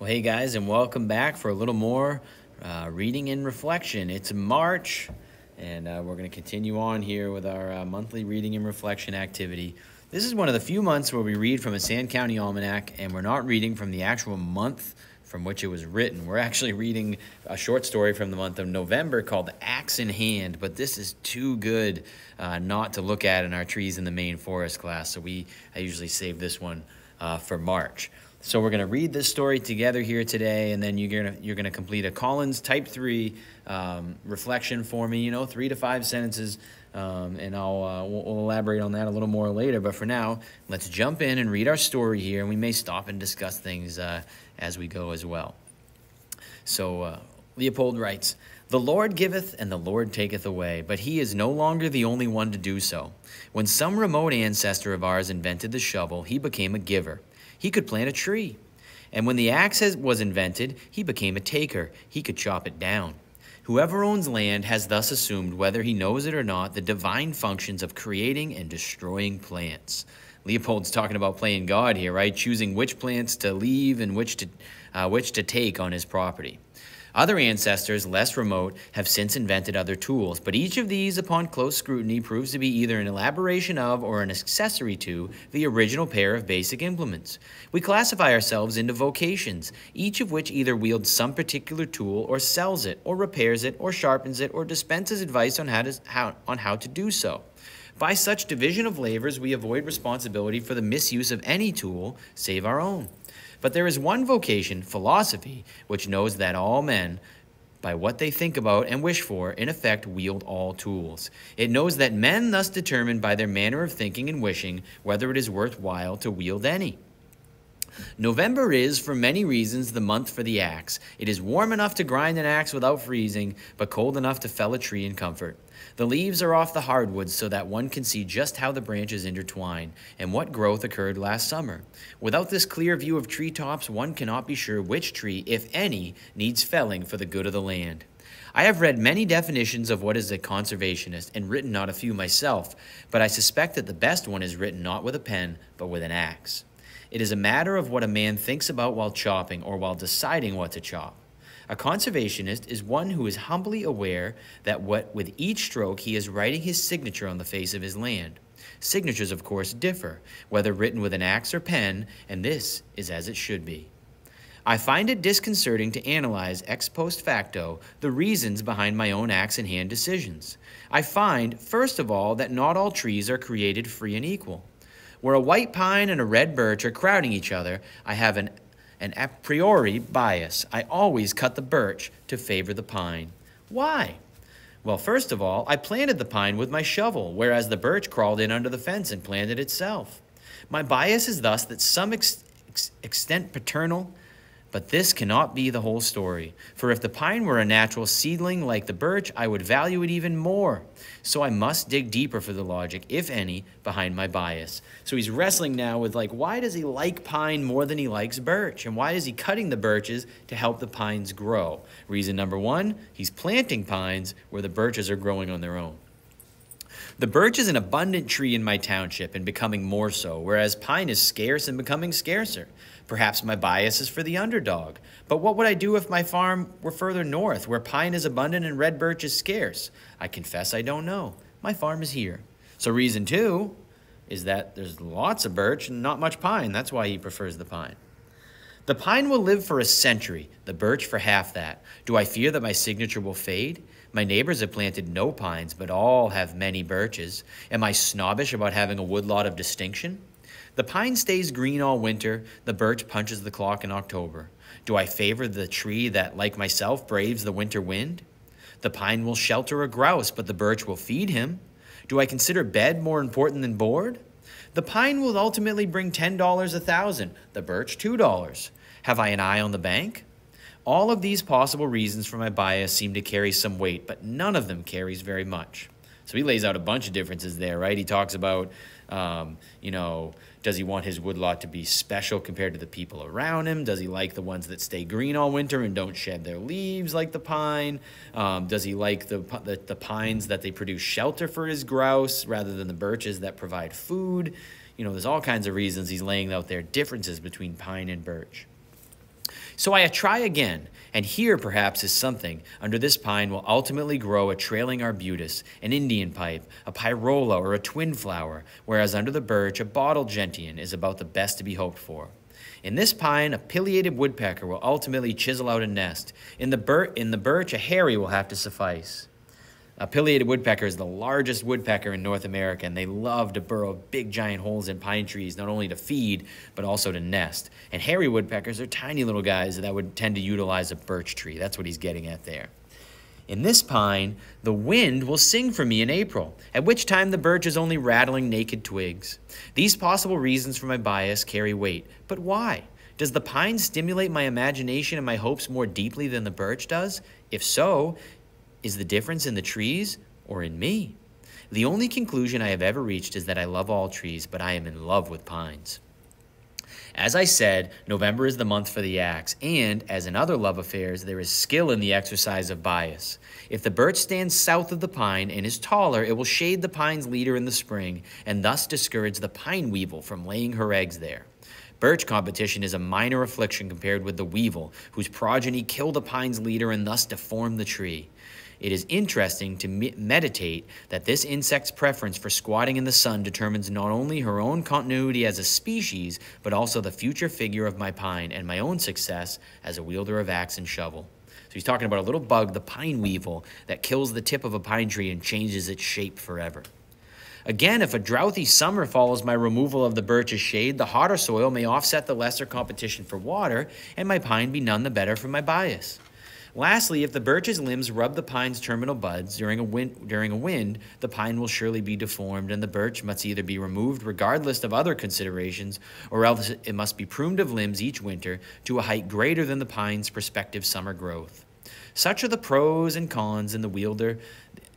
Well, hey guys, and welcome back for a little more uh, reading and reflection. It's March, and uh, we're going to continue on here with our uh, monthly reading and reflection activity. This is one of the few months where we read from a Sand County Almanac, and we're not reading from the actual month from which it was written. We're actually reading a short story from the month of November called Axe in Hand, but this is too good uh, not to look at in our Trees in the Maine Forest class, so we I usually save this one uh, for March. So we're going to read this story together here today, and then you're going to you're going to complete a Collins Type Three um, reflection for me. You know, three to five sentences, um, and I'll uh, we'll, we'll, elaborate on that a little more later. But for now, let's jump in and read our story here, and we may stop and discuss things uh, as we go as well. So uh, Leopold writes. The Lord giveth and the Lord taketh away, but he is no longer the only one to do so. When some remote ancestor of ours invented the shovel, he became a giver. He could plant a tree. And when the axe was invented, he became a taker. He could chop it down. Whoever owns land has thus assumed, whether he knows it or not, the divine functions of creating and destroying plants. Leopold's talking about playing God here, right? Choosing which plants to leave and which to, uh, which to take on his property. Other ancestors, less remote, have since invented other tools, but each of these, upon close scrutiny, proves to be either an elaboration of or an accessory to the original pair of basic implements. We classify ourselves into vocations, each of which either wields some particular tool or sells it, or repairs it, or sharpens it, or dispenses advice on how to, how, on how to do so. By such division of labors, we avoid responsibility for the misuse of any tool save our own. But there is one vocation, philosophy, which knows that all men, by what they think about and wish for, in effect wield all tools. It knows that men thus determine by their manner of thinking and wishing whether it is worth while to wield any. November is, for many reasons, the month for the axe. It is warm enough to grind an axe without freezing, but cold enough to fell a tree in comfort. The leaves are off the hardwoods so that one can see just how the branches intertwine and what growth occurred last summer. Without this clear view of treetops, one cannot be sure which tree, if any, needs felling for the good of the land. I have read many definitions of what is a conservationist and written not a few myself, but I suspect that the best one is written not with a pen, but with an axe. It is a matter of what a man thinks about while chopping or while deciding what to chop. A conservationist is one who is humbly aware that what, with each stroke he is writing his signature on the face of his land. Signatures, of course, differ, whether written with an axe or pen, and this is as it should be. I find it disconcerting to analyze ex post facto the reasons behind my own axe in hand decisions. I find, first of all, that not all trees are created free and equal. Where a white pine and a red birch are crowding each other, I have an, an a priori bias. I always cut the birch to favor the pine. Why? Well, first of all, I planted the pine with my shovel, whereas the birch crawled in under the fence and planted itself. My bias is thus that some ex ex extent paternal but this cannot be the whole story. For if the pine were a natural seedling like the birch, I would value it even more. So I must dig deeper for the logic, if any, behind my bias. So he's wrestling now with, like, why does he like pine more than he likes birch? And why is he cutting the birches to help the pines grow? Reason number one, he's planting pines where the birches are growing on their own. The birch is an abundant tree in my township and becoming more so, whereas pine is scarce and becoming scarcer. Perhaps my bias is for the underdog. But what would I do if my farm were further north, where pine is abundant and red birch is scarce? I confess I don't know. My farm is here. So, reason two is that there's lots of birch and not much pine. That's why he prefers the pine. The pine will live for a century, the birch for half that. Do I fear that my signature will fade? My neighbors have planted no pines, but all have many birches. Am I snobbish about having a woodlot of distinction? The pine stays green all winter, the birch punches the clock in October. Do I favor the tree that, like myself, braves the winter wind? The pine will shelter a grouse, but the birch will feed him. Do I consider bed more important than board? The pine will ultimately bring $10 a thousand, the birch $2. Have I an eye on the bank? All of these possible reasons for my bias seem to carry some weight, but none of them carries very much. So he lays out a bunch of differences there, right? He talks about, um, you know, does he want his woodlot to be special compared to the people around him? Does he like the ones that stay green all winter and don't shed their leaves like the pine? Um, does he like the, the, the pines that they produce shelter for his grouse rather than the birches that provide food? You know, there's all kinds of reasons he's laying out there differences between pine and birch. So I try again, and here perhaps is something. Under this pine will ultimately grow a trailing arbutus, an Indian pipe, a pyrola, or a twin flower, whereas under the birch a bottle gentian is about the best to be hoped for. In this pine, a pileated woodpecker will ultimately chisel out a nest. In the, bir- in the birch, a hairy will have to suffice. A pileated woodpecker is the largest woodpecker in North America, and they love to burrow big giant holes in pine trees, not only to feed, but also to nest. And hairy woodpeckers are tiny little guys that would tend to utilize a birch tree. That's what he's getting at there. In this pine, the wind will sing for me in April, at which time the birch is only rattling naked twigs. These possible reasons for my bias carry weight, but why? Does the pine stimulate my imagination and my hopes more deeply than the birch does? If so, is the difference in the trees or in me? The only conclusion I have ever reached is that I love all trees, but I am in love with pines. As I said, November is the month for the axe, and as in other love affairs, there is skill in the exercise of bias. If the birch stands south of the pine and is taller, it will shade the pine's leader in the spring and thus discourage the pine weevil from laying her eggs there. Birch competition is a minor affliction compared with the weevil, whose progeny kill the pine's leader and thus deform the tree. It is interesting to me meditate that this insect's preference for squatting in the sun determines not only her own continuity as a species, but also the future figure of my pine and my own success as a wielder of axe and shovel. So he's talking about a little bug, the pine weevil, that kills the tip of a pine tree and changes its shape forever. Again, if a droughty summer follows my removal of the birch's shade, the hotter soil may offset the lesser competition for water, and my pine be none the better for my bias. Lastly, if the birch's limbs rub the pine's terminal buds during a, wind, during a wind, the pine will surely be deformed, and the birch must either be removed regardless of other considerations, or else it must be pruned of limbs each winter to a height greater than the pine's prospective summer growth. Such are the pros and cons, and the wielder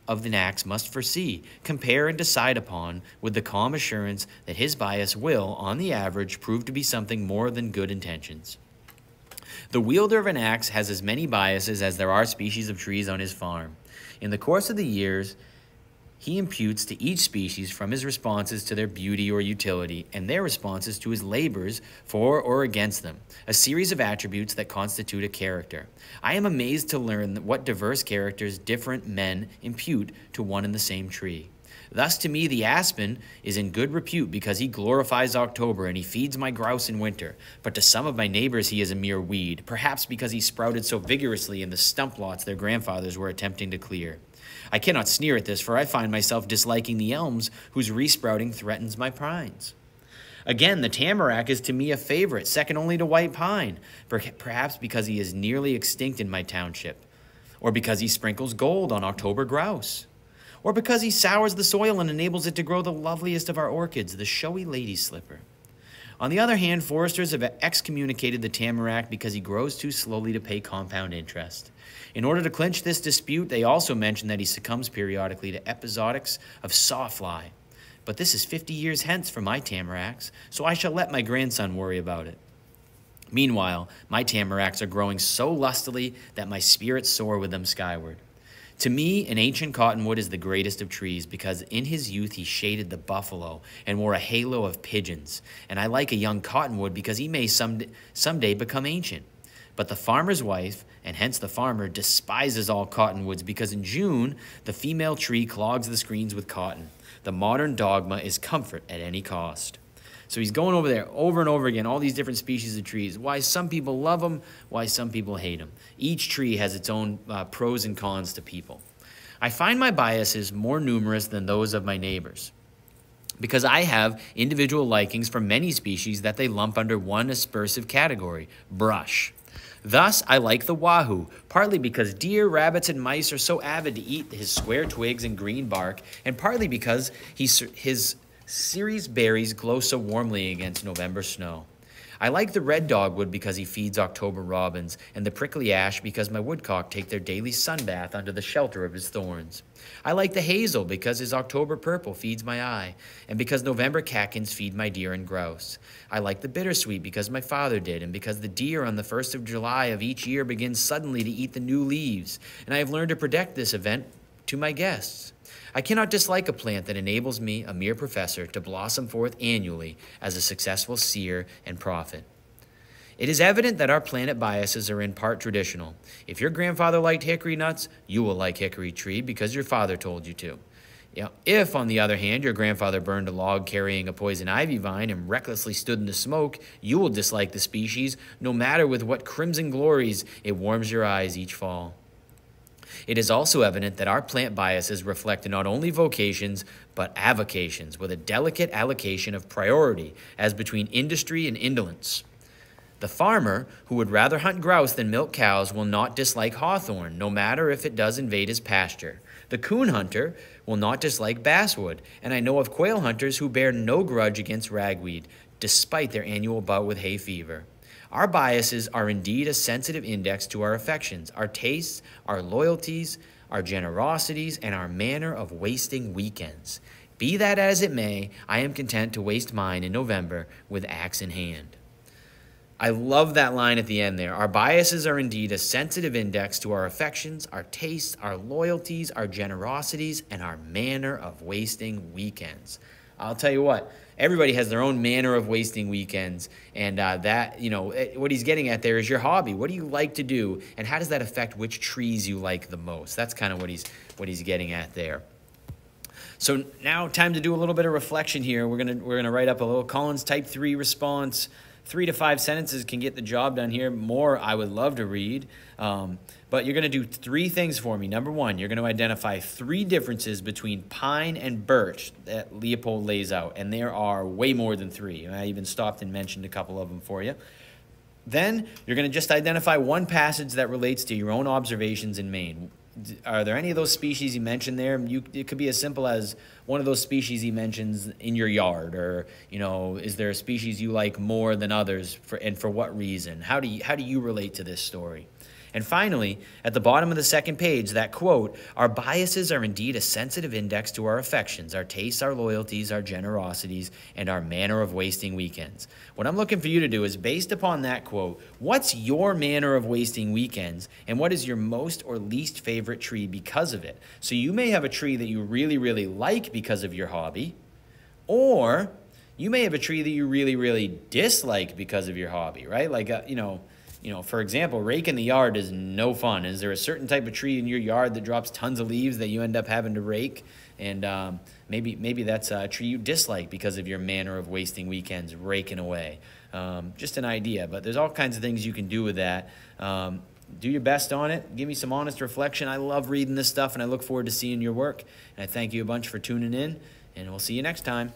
of the axe must foresee, compare, and decide upon with the calm assurance that his bias will, on the average, prove to be something more than good intentions. The wielder of an axe has as many biases as there are species of trees on his farm. In the course of the years, he imputes to each species from his responses to their beauty or utility and their responses to his labors for or against them, a series of attributes that constitute a character. I am amazed to learn what diverse characters different men impute to one and the same tree. Thus, to me, the aspen is in good repute because he glorifies October and he feeds my grouse in winter. But to some of my neighbors, he is a mere weed, perhaps because he sprouted so vigorously in the stump lots their grandfathers were attempting to clear. I cannot sneer at this, for I find myself disliking the elms whose resprouting threatens my pines. Again, the tamarack is to me a favorite, second only to white pine, perhaps because he is nearly extinct in my township, or because he sprinkles gold on October grouse or because he sours the soil and enables it to grow the loveliest of our orchids, the showy lady slipper. On the other hand, foresters have excommunicated the tamarack because he grows too slowly to pay compound interest. In order to clinch this dispute, they also mention that he succumbs periodically to episodics of sawfly. But this is 50 years hence for my tamaracks, so I shall let my grandson worry about it. Meanwhile, my tamaracks are growing so lustily that my spirits soar with them skyward. To me, an ancient cottonwood is the greatest of trees because in his youth he shaded the buffalo and wore a halo of pigeons. And I like a young cottonwood because he may some, someday become ancient. But the farmer's wife, and hence the farmer, despises all cottonwoods because in June the female tree clogs the screens with cotton. The modern dogma is comfort at any cost. So he's going over there over and over again, all these different species of trees. Why some people love them, why some people hate them. Each tree has its own uh, pros and cons to people. I find my biases more numerous than those of my neighbors because I have individual likings for many species that they lump under one aspersive category, brush. Thus, I like the wahoo, partly because deer, rabbits, and mice are so avid to eat his square twigs and green bark, and partly because he, his cerise berries glow so warmly against November snow. I like the red dogwood because he feeds October robins, and the prickly ash because my woodcock take their daily sunbath under the shelter of his thorns. I like the hazel because his October purple feeds my eye, and because November catkins feed my deer and grouse. I like the bittersweet because my father did, and because the deer on the 1st of July of each year begins suddenly to eat the new leaves, and I have learned to predict this event to my guests. I cannot dislike a plant that enables me, a mere professor, to blossom forth annually as a successful seer and prophet. It is evident that our planet biases are in part traditional. If your grandfather liked hickory nuts, you will like hickory tree because your father told you to. If, on the other hand, your grandfather burned a log carrying a poison ivy vine and recklessly stood in the smoke, you will dislike the species, no matter with what crimson glories it warms your eyes each fall. It is also evident that our plant biases reflect not only vocations, but avocations, with a delicate allocation of priority as between industry and indolence. The farmer, who would rather hunt grouse than milk cows, will not dislike hawthorn, no matter if it does invade his pasture. The coon hunter will not dislike basswood, and I know of quail hunters who bear no grudge against ragweed, despite their annual bout with hay fever. Our biases are indeed a sensitive index to our affections, our tastes, our loyalties, our generosities, and our manner of wasting weekends. Be that as it may, I am content to waste mine in November with axe in hand. I love that line at the end there. Our biases are indeed a sensitive index to our affections, our tastes, our loyalties, our generosities, and our manner of wasting weekends. I'll tell you what, everybody has their own manner of wasting weekends. And uh, that, you know, eh, what he's getting at there is your hobby. What do you like to do? And how does that affect which trees you like the most? That's kind of what he's, what he's getting at there. So now time to do a little bit of reflection here. We're going to, we're going to write up a little Collins type 3 response three to five sentences can get the job done here. More, I would love to read. Um, but you're going to do three things for me. Number one, you're going to identify three differences between pine and birch that Leopold lays out. And there are way more than three. I even stopped and mentioned a couple of them for you. Then you're going to just identify one passage that relates to your own observations in Maine are there any of those species you mentioned there? You, it could be as simple as one of those species he mentions in your yard, or you know, is there a species you like more than others, for, and for what reason? How do you how do you relate to this story? And finally, at the bottom of the second page, that quote Our biases are indeed a sensitive index to our affections, our tastes, our loyalties, our generosities, and our manner of wasting weekends. What I'm looking for you to do is based upon that quote, what's your manner of wasting weekends, and what is your most or least favorite tree because of it? So you may have a tree that you really, really like because of your hobby, or you may have a tree that you really, really dislike because of your hobby, right? Like, uh, you know, you know, for example, raking the yard is no fun. Is there a certain type of tree in your yard that drops tons of leaves that you end up having to rake? And um, maybe maybe that's a tree you dislike because of your manner of wasting weekends raking away. Um, just an idea, but there's all kinds of things you can do with that. Um, do your best on it. Give me some honest reflection. I love reading this stuff, and I look forward to seeing your work. And I thank you a bunch for tuning in, and we'll see you next time.